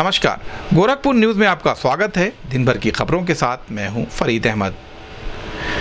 नमस्कार। गोरखपुर न्यूज़ में आपका स्वागत है। दिन भर की खबरों के साथ मैं हूँ फरीद अहमद।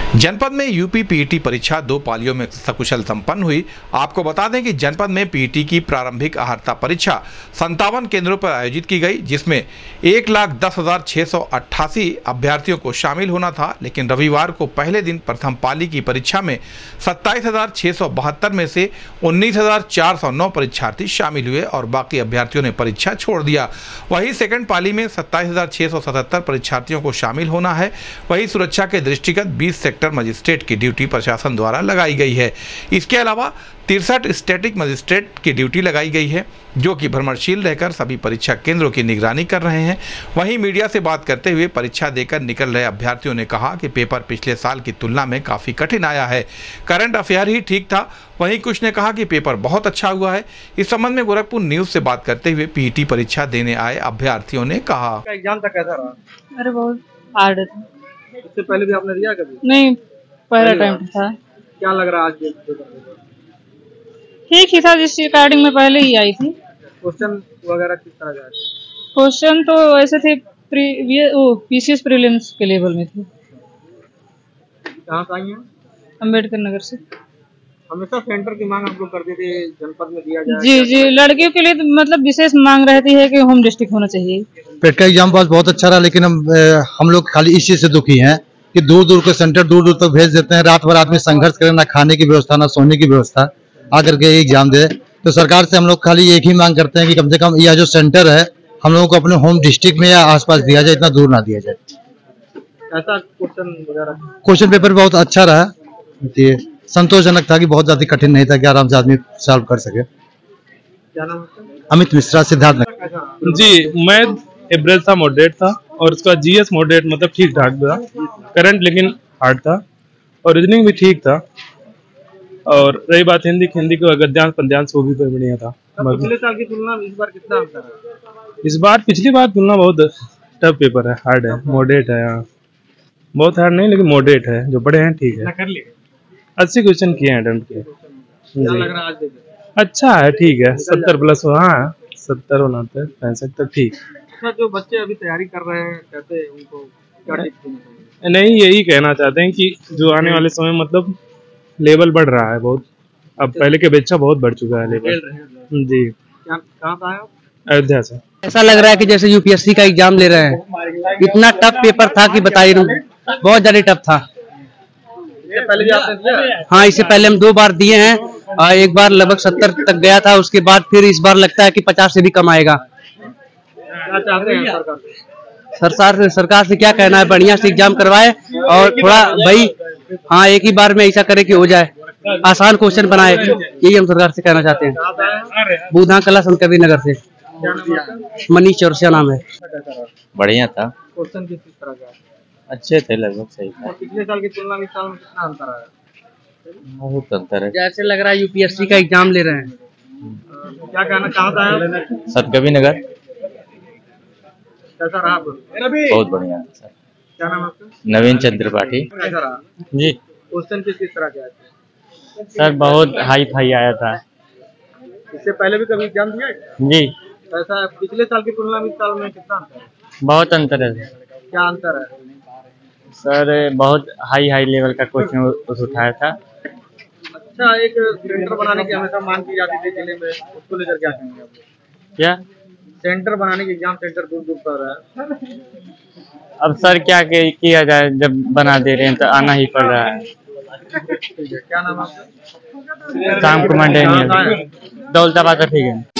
जनपद में यूपी पीईटी परीक्षा दो पालियों में सकुशल संपन्न हुई। आपको बता दें कि जनपद में पीईटी की प्रारंभिक आहारता परीक्षा संतावन केंद्रों पर आयोजित की गई, जिसमें एक लाख दस हज़ार छः सौ अट्ठासी अभ्यर्थियों को शामिल होना था, लेकिन रविवार को पहले दिन प्रथम पाली की परीक्षा में सत्ताईस हज़ार छः सौ बहत्तर में से उन्नीस हज़ार चार सौ नौ परीक्षार्थी शामिल हुए और बाकी अभ्यर्थियों ने परीक्षा छोड़ दिया। वहीं सेकंड पाली में सत्ताईस हज़ार छः सौ सतहत्तर परीक्षार्थियों को शामिल होना है। वहीं सुरक्षा के दृष्टिगत बीस सेक्टर मजिस्ट्रेट की ड्यूटी प्रशासन द्वारा लगाई गई है। इसके अलावा तिरसठ स्टैटिक मजिस्ट्रेट की ड्यूटी लगाई गई है जो कि भ्रमणशील रहकर सभी परीक्षा केंद्रों की निगरानी कर रहे हैं। वहीं मीडिया से बात करते हुए परीक्षा देकर निकल रहे अभ्यर्थियों ने कहा कि पेपर पिछले साल की तुलना में काफ़ी कठिन आया है। करंट अफेयर ही ठीक था वहीं कुछ ने कहा कि पेपर बहुत अच्छा हुआ है। इस संबंध में गोरखपुर न्यूज़ से बात करते हुए पीईटी परीक्षा देने आए अभ्यर्थियों ने कहा। एग्ज़ाम था कैसा रहा? अरे बहुत हार्ड था इससे पहले भी आपने दिया कभी? नहीं पहला टाइम था। क्या लग रहा है आज ठीक ही था जिस रिकॉर्डिंग में पहले ही आई थी। क्वेश्चन वगैरह किस तरह का क्वेश्चन तो ऐसे थे पीसीएस प्रीलिम्स के लेवल में थे। कहाँ से आई हैं? अंबेडकर नगर से। हमेशा सेंटर की मांग आप लोग करते थे जनपद में दिया जाए जी जी लड़कियों के लिए तो मतलब विशेष मांग रहती है कि होम डिस्ट्रिक्ट होना चाहिए। पेट का एग्ज़ाम पास बहुत अच्छा रहा लेकिन हम हम लोग खाली इस चीज़ से दुखी हैं कि दूर दूर के सेंटर दूर दूर तक भेज देते हैं। रात भर आदमी संघर्ष करें ना खाने की व्यवस्था ना सोने की व्यवस्था आकर के एग्ज़ाम दे। तो सरकार से हम लोग खाली एक ही मांग करते हैं कि कम से कम यह जो सेंटर है हम लोगों को अपने होम डिस्ट्रिक्ट में या आसपास दिया जाए इतना दूर ना दिया जाए। ऐसा क्वेश्चन क्वेश्चन पेपर बहुत अच्छा रहा। संतोषजनक था कि बहुत ज़्यादा कठिन नहीं था कि आराम से आदमी सॉल्व कर सके। क्या नाम है उसका? अमित मिश्रा सिद्धार्थ नगर। जी मैं एवरेज था मॉडरेट था और उसका जीएस मॉडरेट मतलब ठीक ठाक था करंट लेकिन हार्ड था और रीजनिंग भी ठीक था और रही बात हिंदी हिंदी का गद्यांश पद्यांश वो भी कोई बढ़िया था। पिछले साल की तुलना इस बार कितना अंतर है? इस बार पिछली बार तुलना बहुत टफ पेपर है हार्ड है मॉडरेट है हाँ। बहुत हार्ड नहीं लेकिन मॉडरेट है जो बड़े हैं ठीक है। कर लिए? अस्सी क्वेश्चन किए हैं अटेम्प्ट किए। जी। लग रहा है आज देखे अच्छा है ठीक है। सत्तर प्लस हाँ सत्तर उनहत्तर पैंसठ तक ठीक। अच्छा जो बच्चे अभी तैयारी कर रहे हैं कहते हैं उनको क्या नहीं। यही कहना चाहते हैं कि जो आने वाले समय मतलब लेवल बढ़ रहा है बहुत। अब पहले के अपेक्षा बहुत बढ़ चुका है लेवल। जी। कहाँ अयोध्या से। ऐसा लग रहा है कि जैसे यूपीएससी का एग्ज़ाम ले रहे हैं। इतना टफ पेपर था कि बताइए नहीं बहुत ज़्यादा टफ था। पहले भी आपने दिया हाँ? इससे पहले हम दो बार दिए हैं। एक बार लगभग सत्तर तक गया था उसके बाद फिर इस बार लगता है कि पचास से भी कम आएगा। क्या चाहते हैं सरकार से? सरकार से क्या कहना है? बढ़िया से एग्ज़ाम करवाए और थोड़ा भाई हाँ एक ही बार में ऐसा करे कि हो जाए। आसान क्वेश्चन बनाए। यही हम सरकार से कहना चाहते हैं। बूधा कला संत कबीर नगर से। मनीष चौरसिया नाम है। बढ़िया था। क्वेश्चन किस तरह का अच्छे थे लगभग सही था। पिछले साल की तुलना में इस साल में कितना अंतर आया? बहुत अंतर है। जैसे लग रहा है यूपीएससी का एग्ज़ाम ले रहे हैं। क्या कहना कहाँ आए सतकवि नगर। कैसा रहा बहुत बढ़िया सर क्या नाम आपका? नवीन चंद्र त्रिपाठी कैसा रहा? जी। क्वेश्चन किस किस तरह के आए सर बहुत हाई फाई आया था। इससे पहले भी कभी एग्ज़ाम दिया जी। ऐसा पिछले साल की तुलना में इस साल में कितना अंतर है? बहुत अंतर है। क्या अंतर है? सर बहुत हाई हाई लेवल का क्वेश्चन उस उठाया था। अच्छा एक सेंटर बनाने की हमेशा मांग की जाती थी ज़िले में उसको लेकर क्या कहेंगे क्या? सेंटर बनाने की एग्ज़ाम सेंटर दूर दूर पर है। अब सर क्या किया जाए जब बना दे रहे हैं तो आना ही पड़ रहा है। क्या नाम है आपका? शाम कुमार डेनियल हैं? दौलताबाद ठीक है।